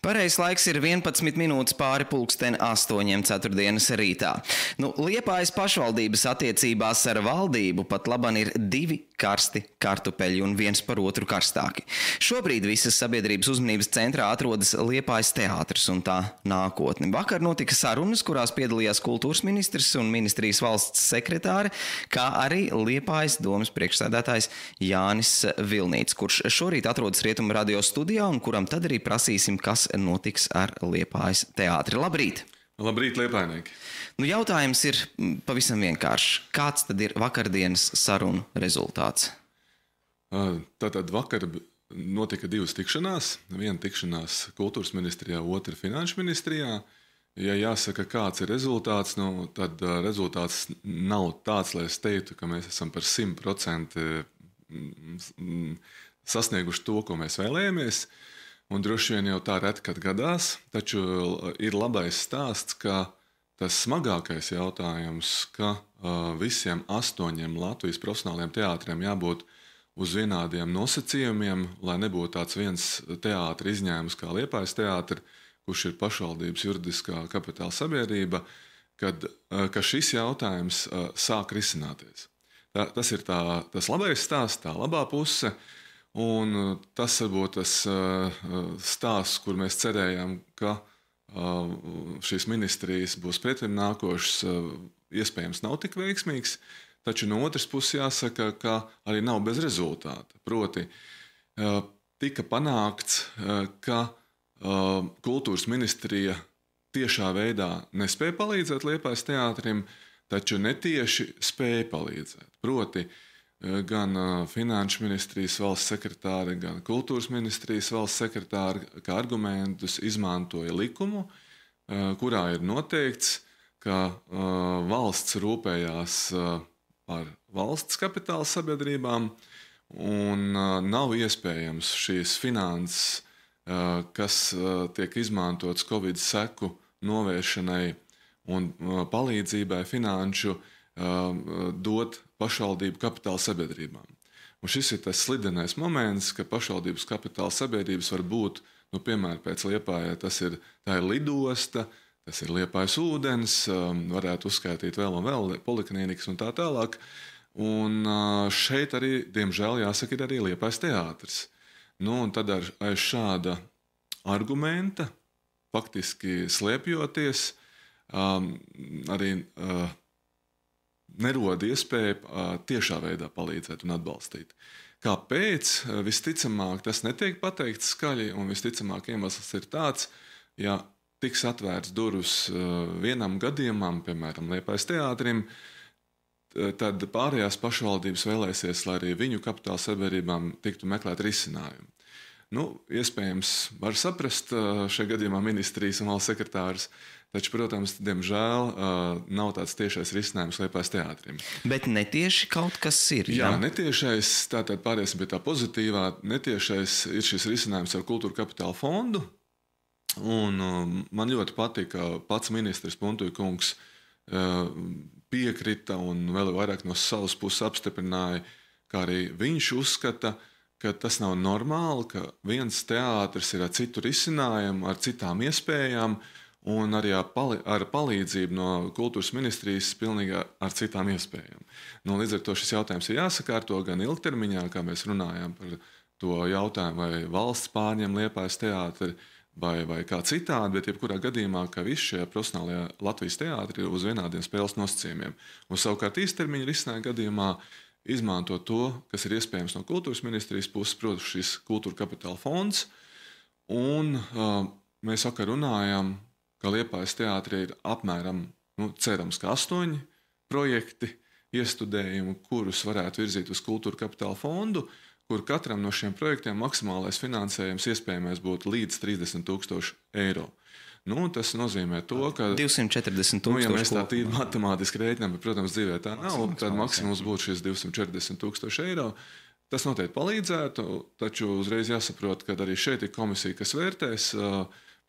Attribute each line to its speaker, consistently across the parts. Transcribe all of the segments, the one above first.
Speaker 1: Pareizais laiks ir 11 minūtes pāri pulksten 8. ceturtdienas rītā. Nu, Liepājas pašvaldības attiecībās ar valdību pat laban ir divi karsti kartupeļi un viens par otru karstāki. Šobrīd visas sabiedrības uzmanības centrā atrodas Liepājas teātris un tā nākotne. Vakar notika sarunas, kurās piedalījās kultūras ministrs un ministrijas valsts sekretāri, kā arī Liepājas domas priekšsēdētājs Jānis Vilnīts, kurš šorīt atrodas Rietumu radio studijā un kuram tad arī prasīsim, kas notiks ar Liepājas teātri. Labrīt!
Speaker 2: Labrīt, Liepainieki!
Speaker 1: Nu, jautājums ir pavisam vienkāršs. Kāds tad ir vakardienas sarunu rezultāts?
Speaker 2: Tātad vakar notika divas tikšanās. Viena tikšanās kultūras ministrijā, otra finanšu ministrijā. Ja jāsaka, kāds ir rezultāts, nu, tad rezultāts nav tāds, lai es teiktu, ka mēs esam par 100% sasnieguši to, ko mēs vēlējāmies. Uh, Un droši vien jau tā reti, kad gadās, taču ir labais stāsts, ka tas smagākais jautājums, ka uh, visiem astoņiem Latvijas profesionāliem teātriem jābūt uz vienādiem nosacījumiem, lai nebūtu tāds viens teātris izņēmums kā Liepais teātris, kurš ir pašvaldības juridiskā kapitāla sabiedrība, kad, uh, ka šis jautājums uh, sāk risināties. Tā, tas ir tā, tas labais stāsts, tā labā puse. Uh, Un uh, tas varbūt tas uh, uh, stāsts, kur mēs cerējām, ka šīs ministrijas būs pretim nākošas, iespējams nav tik veiksmīgs. Taču no otras puses jāsaka, ka arī nav bez rezultāta. Proti, tika panākts, ka kultūras ministrija tiešā veidā nespēja palīdzēt Liepais teātrim, taču netieši spēja palīdzēt. Proti, uh, gan Finanšu ministrijas valsts sekretāri, gan Kultūras ministrijas valsts sekretāri kā argumentus izmantoja likumu, kurā ir noteikts, ka valsts rūpējās par valsts kapitāla sabiedrībām un nav iespējams šīs finanses, kas tiek izmantotas Covid seku novēršanai un palīdzībai finanšu, dot pašvaldību kapitāla sabiedrībām. Un šis ir tas slidenais moments, ka pašvaldības kapitāla sabiedrības var būt, nu, piemēram, pēc Liepājai tas ir, ir lidosta, tas ir Liepājas ūdens, um, varētu uzskaitīt vēl un vēl poliklīnikas un tā tālāk. Un uh, šeit arī, diemžēl, jāsaka, ir arī Liepājas teātris. Nu, un tad ar, aiz šāda argumenta, faktiski slēpjoties, um, arī uh, neroda iespēja tiešā veidā palīdzēt un atbalstīt. Kāpēc? Visticamāk, tas netiek pateikts skaļi, un visticamāk, iemesls ir tāds, ja tiks atvērts durvis vienam gadījumam, piemēram, Liepais teātrim, tad pārējās pašvaldības vēlēsies, lai arī viņu kapitāla sabiedrībām tiktu meklēt risinājumu. Nu, iespējams, var saprast šajā gadījumā ministrijas un valsts sekretārs, taču, protams, diemžēl nav tāds tiešais risinājums Liepais teātrim.
Speaker 1: Bet netieši kaut kas ir.
Speaker 2: Jā, jā netiešais, tātad pāriesim pie tā pozitīvā, netiešais ir šis risinājums ar kultūra kapitāla fondu. Un man ļoti patika pats ministrs Puntuja kungs piekrita un vēl vairāk no savas puses apstiprināja, kā arī viņš uzskata, ka ka tas nav normāli, ka viens teātris ir ar citu risinājumu, ar citām iespējām, un arī ar palīdzību no kultūras ministrijas pilnīgi ar citām iespējām. Nu, līdz ar to šis jautājums ir jāsakārto gan ilgtermiņā, kā mēs runājām par to jautājumu, vai valsts pārņem liepais teātri. Vai, vai kā citādi, bet jebkurā gadījumā, ka visi šie profesionālie Latvijas teātri ir uz vienādiem spēles nosacījumiem. Un savukārt īstermiņa risinājuma gadījumā izmanto to, kas ir iespējams no kultūras ministrijas puses, proti, šis kultūra kapitāla fonds. Un, uh, mēs vakar runājām, ka Liepājas teātrī ir apmēram, nu, cerams, ka astoņi projekti, iestudējumi, kurus varētu virzīt uz kultūra kapitāla fondu, kur katram no šiem projektiem maksimālais finansējums iespējamais būtu līdz 30 tūkstoši eiro. Nu, tas nozīmē to, ka
Speaker 1: 240 tūkstoši.
Speaker 2: Nu, ja mēs tā tīri matemātiski rēķinām, bet, protams, dzīvē tā nav, tad maksimums būtu šis 240 tūkstoši eiro. Tas noteikti palīdzētu, taču uzreiz jāsaprot, ka arī šeit ir komisija, kas vērtēs.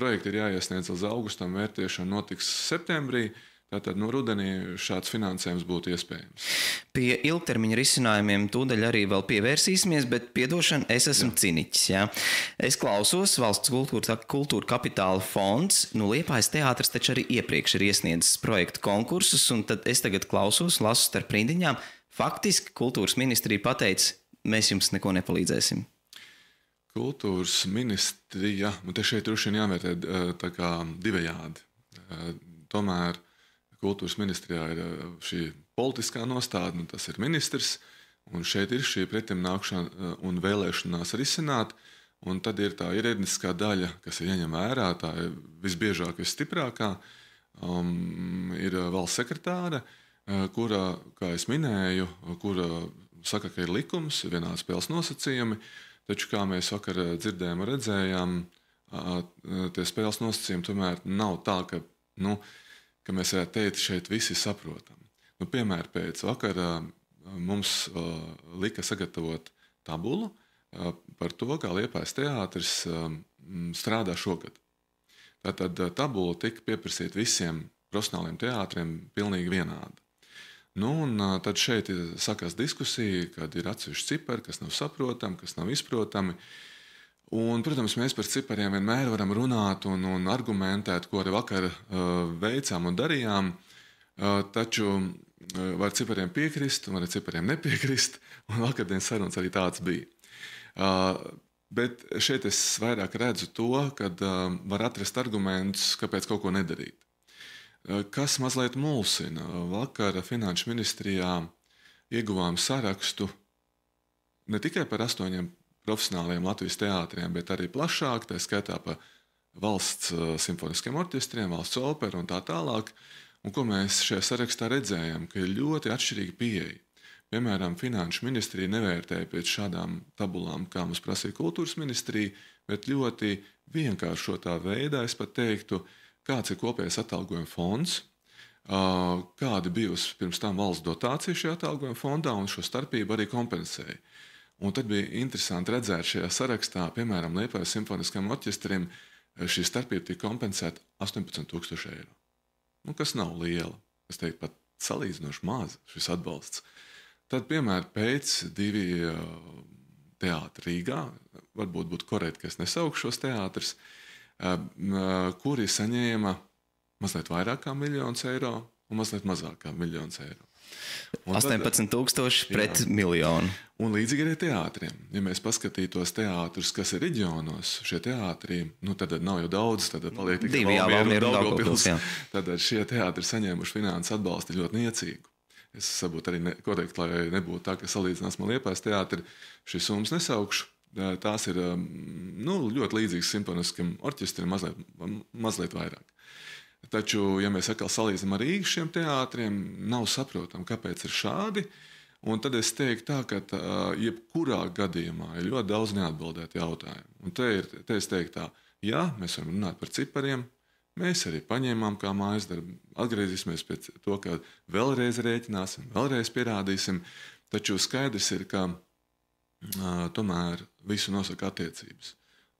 Speaker 2: Projekti ir jāiesniedz līdz augustam, vērtēšana notiks septembrī. Tātad no rudenī šāds finansējums būtu iespējams.
Speaker 1: Pie ilgtermiņa risinājumiem tūdaļ arī vēl pievērsīsimies, bet piedošana, es esmu jā. ciniķis. Jā. Es klausos valsts kultūra, kultūra kapitāla fonds. Nu, Liepājas teātris taču arī iepriekš ir iesniedzis projektu konkursus, un tad es tagad klausos, lasu starp rindiņām. Faktiski kultūras ministrija pateica, mēs jums neko nepalīdzēsim.
Speaker 2: Kultūras ministrija, nu te šeit droši vien jāvērtē tā kā divējādi. Tomēr kultūras ministrijā ir eh, šī politiskā nostādne, tas ir ministrs, un šeit ir šī pretimnākšana eh, un vēlēšanās risināt. Un tad ir tā ierēdniskā daļa, kas ir jāņem vērā, tā ir visbiežāk visstiprākā, um, ir valsts sekretāra, eh, kura, kā jau minēju, kura saka, ka ir likums, ir vienādi spēles nosacījumi, taču, kā mēs vakar dzirdējām redzējām, tie spēles nosacījumi tomēr nav tā, ka nu, ka mēs varētu teikt, šeit visi saprotam. Nu, piemēram, pēc vakara mums uh, lika sagatavot tabulu uh, par to, kā Liepais teātris uh, strādā šogad. Tātad tabula tika pieprasīta visiem profesionāliem teātriem pilnīgi vienādi. Nu, un, tad šeit sākās diskusija, kad ir atsevišķi cipari, kas nav saprotami, kas nav izprotami. Uh, Un, protams, mēs par cipariem vienmēr varam runāt un, un argumentēt, ko arī vakar uh, veicām un darījām. Uh, taču uh, var cipariem piekrist, var cipariem nepiekrist. Un vakardienas sarunas arī tāds bija. Uh, bet šeit es vairāk redzu to, ka uh, var atrast argumentus, kāpēc kaut ko nedarīt. Uh, kas mazliet mulsina? Vakar Finanšu ministrijā ieguvām sarakstu ne tikai par astoņiem profesionāliem Latvijas teātriem, bet arī plašāk, tā skaitā pa valsts uh, simfoniskiem orķestriem, valsts operu un tā tālāk. Un ko mēs šajā sarakstā redzējām, ka ir ļoti atšķirīga pieeja. Piemēram, Finanšu ministrija nevērtēja pēc šādām tabulām, kā mums prasīja kultūras ministrija, bet ļoti vienkāršotā veidā es pat teiktu, kāds ir kopējais atalgojuma fonds, uh, kāda bijusi pirms tam valsts dotācija šajā atalgojuma fondā, un šo starpību arī kompensēja. Un tad bija interesanti redzēt šajā sarakstā, piemēram, Liepājas simfoniskam orķestrim, eh, šī starpība tika kompensēta 18,000 eiro. Nu, kas nav liela. Es teiktu, pat salīdzinoši maz šis atbalsts. Tad, piemēram, pēc divi eh, teātri Rīgā, varbūt būtu korekti, ka es nesaukšu šos teātrus, eh, kuri saņēma mazliet vairāk kā miljonus eiro un mazliet mazāk kā miljonus eiro.
Speaker 1: 18,000 pret jā. miljonu.
Speaker 2: Un līdzīgi arī teātriem. Ja mēs paskatītos teātrus, kas ir reģionos, šie teātri, nu tad nav jau daudz, tad paliek tikai
Speaker 1: divi Daugavpils.
Speaker 2: Tad šie teātri saņēmuši finanses atbalstu ļoti niecīgu. Es saprotu arī ne, korekti, lai nebūtu tā, ka salīdzinās man liepās teātri, šīs summas nesaukšu. Tās ir nu, ļoti līdzīgas simfoniskam orķestrim, mazliet, mazliet vairāk. Taču, ja mēs atkal salīdzinām ar Rīgas šiem teātriem, nav saprotami, kāpēc ir šādi. Un tad es teiktu, tā, ka tā, jebkurā gadījumā ir ļoti daudz neatbildētu jautājumu. Un te, ir, te es teiktu, tā, jā, mēs varam runāt par cipariem. Mēs arī paņēmām kā mājas darbu, atgriezīsimies pie tā, ka vēlreiz rēķināsim, vēlreiz pierādīsim. Taču skaidrs ir, ka uh, tomēr visu nosaka attiecības.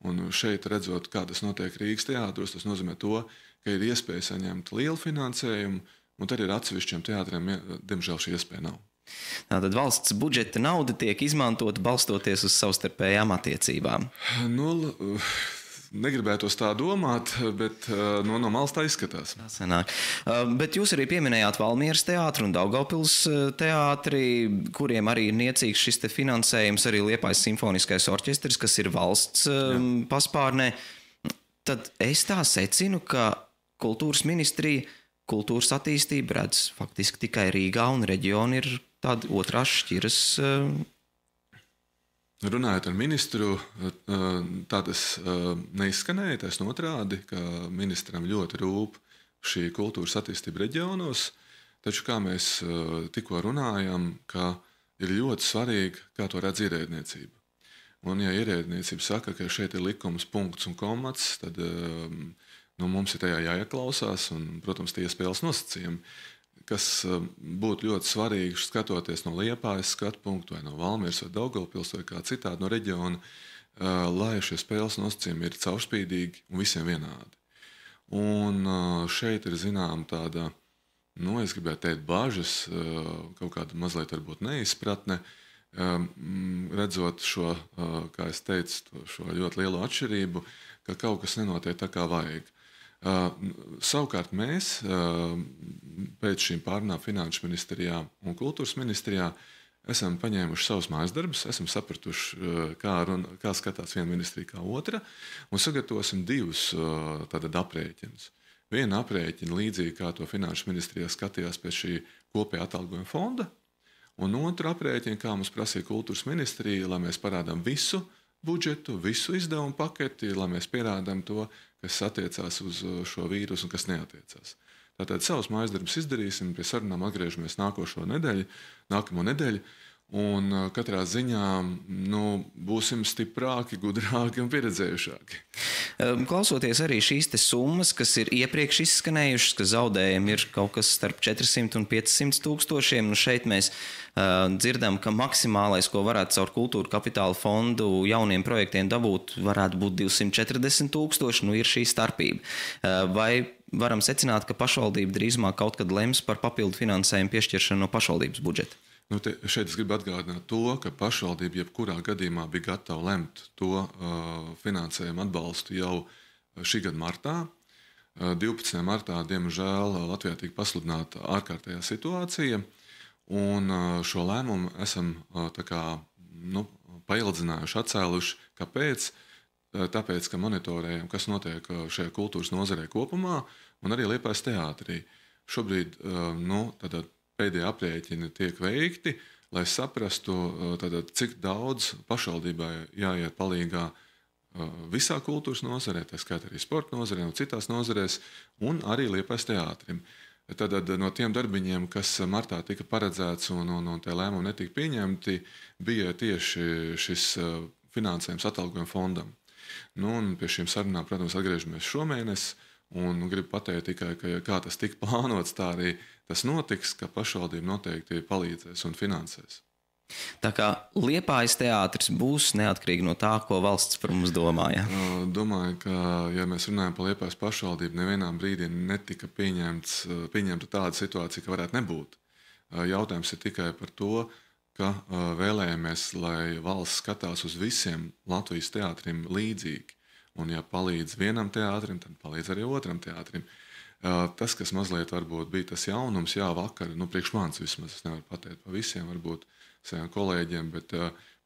Speaker 2: Un šeit redzot, kā tas notiek Rīgas teātros, tas nozīmē to, ka ir iespēja saņemt lielu finansējumu, un tad ir atsevišķiem teātriem, diemžēl, šī iespēja nav.
Speaker 1: Tātad valsts budžeta nauda tiek izmantota balstoties uz savstarpējām attiecībām.
Speaker 2: Nu, Negribētos tā domāt, bet no, no malas tā izskatās. Tā
Speaker 1: sanāk. Bet jūs arī pieminējāt Valmieras teātru un Daugopils teātri, kuriem arī ir niecīgs šis finansējums, arī Liepais simfoniskais orķestris, kas ir valsts Jā. paspārnē. Tad es tā secinu, ka kultūras ministrija kultūras attīstību redz faktiski tikai Rīgā, un reģioni ir tādi otrās šķiras. Eh,
Speaker 2: Runājot ar ministru, eh, tā tas eh, neizskanēja. Tas otrādi, ka ministram ļoti rūp šī kultūras attīstība reģionos. Taču, kā mēs tikko runājam, ir ļoti svarīgi, kā to redz ierēdniecība. Un, ja ierēdniecība saka, ka šeit ir likums, punkts un komats, tad nu, mums ir tajā jāieklausās, un, protams, tie spēles nosacījumi, kas um, būtu ļoti svarīgi skatoties no liepājas skatu punktu, vai no Valmieras, vai Daugavpils, vai kā citādi no reģiona, uh, lai šie spēles nosacījumi ir caurspīdīgi un visiem vienādi. Un uh, šeit ir zinām tāda nu, es gribētu teikt, bažas, kaut kāda mazliet varbūt neizpratne. Redzot šo, kā es teicu, šo ļoti lielo atšķirību, ka kaut kas nenotiek tā, kā vajag. Savukārt mēs pēc šīm pārunām Finanšu ministrijā un Kultūras ministrijā esam paņēmuši savus mājas darbus, esam sapratuši, kā, run, kā skatās viena ministrija, kā otra, un sagatavosim divus aprēķinus. Viena aprēķina līdzīgi kā to Finanšu ministrijā skatījās pēc šī kopējā atalgojuma fonda, un otra aprēķina, kā mums prasīja kultūras ministrija, lai mēs parādām visu budžetu, visu izdevumu paketi, lai mēs pierādām to, kas attiecās uz šo vīrusu un kas neatiecās. Tātad savus mājas darbus izdarīsim, pie sarunām atgriežamies nākošo nedēļu, nākamo nedēļu. Un katrā ziņā nu, būsim stiprāki, gudrāki un pieredzējušāki.
Speaker 1: Klausoties arī šīs summas, kas ir iepriekš izskanējušas, ka zaudējumi ir kaut kas starp 400 un 500 tūkstošiem, nu šeit mēs uh, dzirdam, ka maksimālais, ko varētu caur kultūra kapitāla fondu jauniem projektiem dabūt, varētu būt 240 tūkstoši. Nu, ir šī starpība. Uh, vai varam secināt, ka pašvaldība drīzumā kaut kad lems par papildu finansējumu piešķiršanu no pašvaldības budžeta?
Speaker 2: Nu, te, šeit es gribu atgādināt to, ka pašvaldība jebkurā gadījumā bija gatava lemt to uh, finansējumu atbalstu jau šī gada martā. Uh, 12. martā, diemžēl, Latvijā tika pasludināta ārkārtējā situācija, un uh, šo lēmumu esam uh, kā, nu, paildzinājuši, atcēluši. Kāpēc? Uh, tāpēc, ka monitorējam, kas notiek uh, šajā kultūras nozarē kopumā, un arī Liepājas teātrī. Šobrīd uh, nu, tātad, pēdējie aprēķini tiek veikti, lai saprastu, tātad, cik daudz pašvaldībai jāiet palīdzīgā visā kultūras nozarē, tā skaitā arī sporta nozarē un citās nozarēs, un arī Liepais teātrim. Tad no tiem darbiņiem, kas martā tika paredzēts un, un, un tie lēmumi netika pieņemti, bija tieši šis finansējums atalgojuma fondam. Nu, pie šīm sarunām, protams, atgriežamies šomēnes. Un gribu pateikt tikai, ka kā tas tika plānots, tā arī tas notiks, ka pašvaldība noteikti palīdzēs un finansēs.
Speaker 1: Tā kā Liepājas teātris būs neatkarīgi no tā, ko valsts par mums domā. Ja?
Speaker 2: Domāju, ka, ja mēs runājam par Liepājas pašvaldību, nevienā brīdī netika pieņemta tāda situācija, ka varētu nebūt. Jautājums ir tikai par to, ka vēlējamies, lai valsts skatās uz visiem Latvijas teātriem līdzīgi. Un, ja palīdz vienam teātrim, tad palīdz arī otram teātrim. Uh, Tas, kas mazliet bija tas jaunums, jā, vakar, nu, priekš manis vismaz, es nevaru pateikt par visiem, varbūt saviem kolēģiem, bet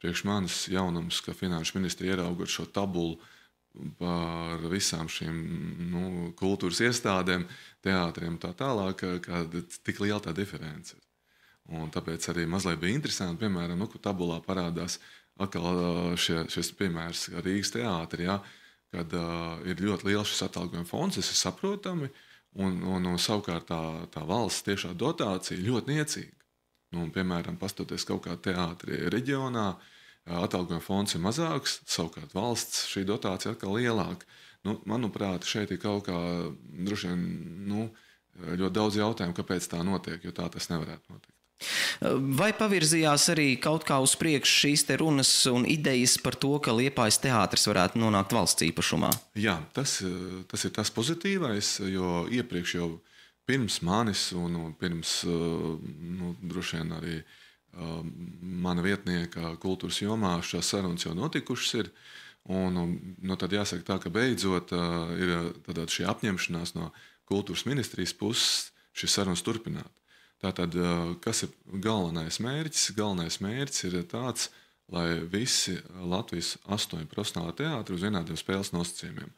Speaker 2: priekš manis jaunums, ka Finanšu ministri ieraugot šo tabulu par visām šīm nu, kultūras iestādēm, teātriem un tā tālāk, kāda tik liela tā diference ir. Un tāpēc arī mazliet bija interesanti, piemēram, nu, ka tabulā parādās atkal šie, šis piemērs Rīgas teātris, ja, kad uh, ir ļoti liels šis atalgojuma fonds, tas ir saprotami. Uh, Un, un, un savukārt tā, tā valsts tiešā dotācija ļoti niecīga. Nu, piemēram, pastoties kaut kādā teātrī reģionā, atalgojuma fonds ir mazāks, savukārt valsts šī dotācija atkal lielāka. Nu, manuprāt, šeit ir kaut kā droši vien nu, ļoti daudz jautājumu, kāpēc tā notiek, jo tā tas nevarētu notikt.
Speaker 1: Vai pavirzījās arī kaut kā uz priekšu šīs runas un idejas par to, ka Liepājas teātris varētu nonākt valsts īpašumā?
Speaker 2: Jā, tas, tas ir tas pozitīvais, jo iepriekš jau pirms manis un, pirms nu, droši vien arī mana vietnieka kultūras jomā šīs sarunas jau notikušas. Ir, un, nu, tad jāsaka tā, ka beidzot ir šī apņemšanās no kultūras ministrijas puses šīs sarunas turpināt. Tātad, kas ir galvenais mērķis? Galvenais mērķis ir tāds, lai visi Latvijas astoņi profesionāli teātri uz vienādiem spēles nosacījumiem.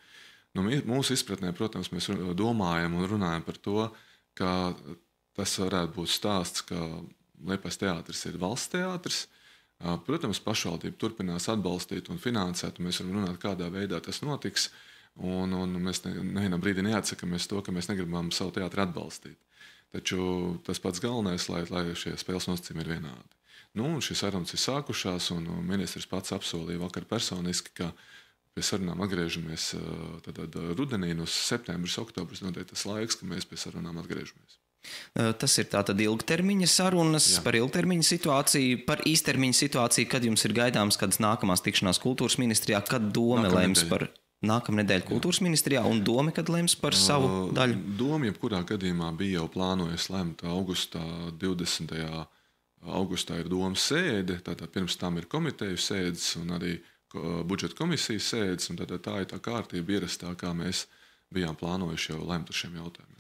Speaker 2: Nu, mūsu izpratnē, protams, mēs domājam un runājam par to, ka tas varētu būt stāsts, ka Liepais teātris ir valsts teātris. Protams, pašvaldība turpinās atbalstīt un finansēt, un mēs varam runāt, kādā veidā tas notiks. Un, un mēs nevienā brīdī neatsakāmies to, ka mēs negribam savu teātri atbalstīt. Taču tas pats galvenais, lai, lai šie spēles nosacījumi ir vienādi. Nu, šīs sarunas ir sākušās, un ministrs pats apsolīja vakar personiski, ka pie sarunām atgriežamies tad, tad, rudenī, no septembris, oktobris. Noteikti tas laiks, kad mēs pie sarunām atgriežamies.
Speaker 1: Tas ir tātad ilgtermiņa sarunas Jā. par ilgtermiņa situāciju, par īstermiņa situāciju, kad jums ir gaidāms kādas nākamās tikšanās kultūras ministrijā, kad dome lems par nākamā nedēļa kultūras ministrijā, un doma, kad lems par savu uh, daļu?
Speaker 2: Doma, jebkurā gadījumā, bija jau plānojusi lemt augustā 20. augustā ir domas sēde, tātad pirms tam ir komiteju sēdes un arī budžeta komisijas sēdes, un tā ir tā kārtība ierastā, kā mēs bijām plānojuši jau lemt ar šiem jautājumiem.